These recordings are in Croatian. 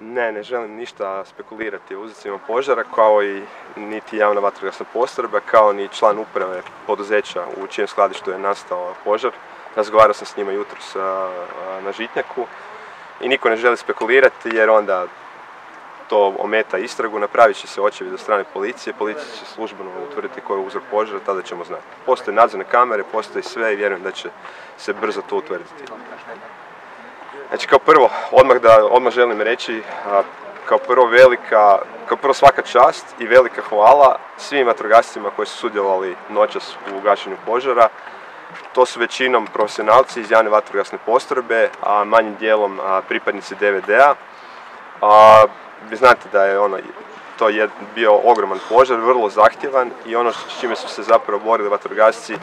Ne, ne želim ništa spekulirati o uzrocima požara, kao i niti javna vatrogasna postrojba, kao ni član uprave poduzeća u čijem skladištu je nastao požar. Razgovarao sam s njima jutros na Žitnjaku i niko ne želi spekulirati jer onda to ometa istragu, napravit će se očevi do strane policije, policija će službeno utvrditi koji je uzrok požara, tada ćemo znati. Postoje nadzorne kamere, postoji sve i vjerujem da će se brzo to utvrditi. Znači kao prvo, odmah da odmah želim reći, kao prvo velika, kao prvo svaka čast i velika hvala svim vatrogascima koji su sudjelovali noćas u gašenju požara. To su većinom profesionalci iz javne vatrogasne postrojbe, a manjim dijelom pripadnici DVD-a. Vi znate da je ono, to je bio ogroman požar, vrlo zahtjevan i ono s čime su se zapravo borili vatrogasci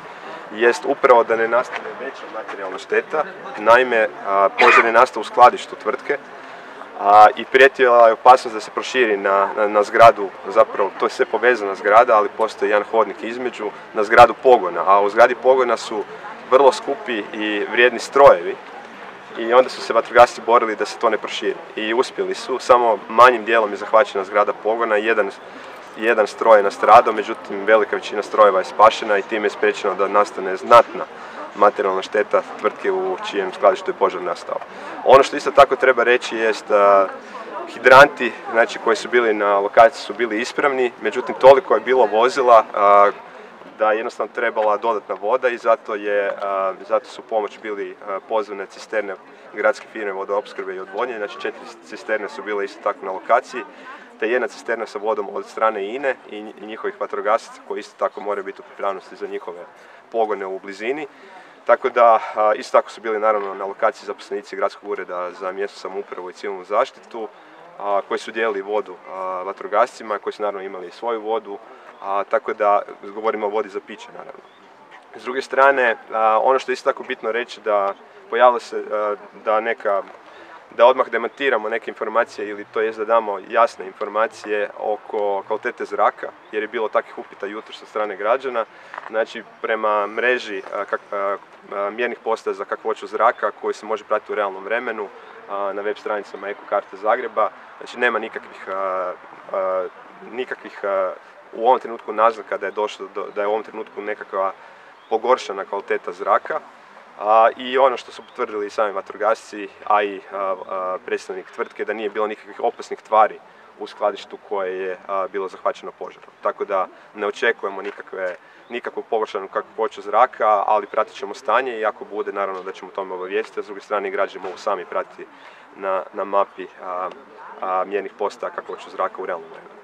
jest upravo da ne nastane veća materijalna šteta. Naime, požar je nastao u skladištu tvrtke i prijetila je opasnost da se proširi na, na, zgradu, zapravo to je sve povezana zgrada, ali postoji jedan hodnik između, na zgradu pogona, a u zgradi pogona su vrlo skupi i vrijedni strojevi i onda su se vatrogasci borili da se to ne proširi. I uspjeli su, samo manjim dijelom je zahvaćena zgrada pogona, jedan jedan stroj je nastradao, međutim velika većina strojeva je spašena i time je spriječeno da nastane znatna materijalna šteta tvrtke u čijem skladištu je požar nastao. Ono što isto tako treba reći jest da hidranti znači, koji su bili na lokaciji su bili ispravni, međutim toliko je bilo vozila da je jednostavno trebala dodatna voda i zato, je, zato su pomoć bili pozvane cisterne gradske firme vodoopskrbe i odvodnje, znači četiri cisterne su bile isto tako na lokaciji te jedna cisterna sa vodom od strane INE i njihovih vatrogasaca koji isto tako moraju biti u pripravnosti za njihove pogone u blizini. Tako da isto tako su bili naravno na lokaciji zaposlenici gradskog ureda za mjesto samoupravu i civilnu zaštitu koji su dijelili vodu vatrogascima, koji su naravno imali svoju vodu, tako da govorimo o vodi za piće naravno. S druge strane, ono što je isto tako bitno reći da pojavilo se da neka da odmah demantiramo neke informacije ili to jest da damo jasne informacije oko kvalitete zraka, jer je bilo takvih upita jutro sa strane građana. Znači, prema mreži mjernih postaja za kakvoću zraka koji se može pratiti u realnom vremenu na web stranicama Eko karte Zagreba, znači nema nikakvih, nikakvih u ovom trenutku naznaka da je došlo do, da je u ovom trenutku nekakva pogoršana kvaliteta zraka. I ono što su potvrdili i sami vatrogasci, a i predstavnik tvrtke, da nije bilo nikakvih opasnih tvari u skladištu koje je bilo zahvaćeno požarom. Tako da ne očekujemo nikakve, nikakvu pogoršanu kakvoću zraka, ali pratit ćemo stanje i ako bude, naravno da ćemo tome obavijestiti, s druge strane građani mogu sami pratiti na, na mapi mjernih postaja kakvoću zraka u realnom vremenu.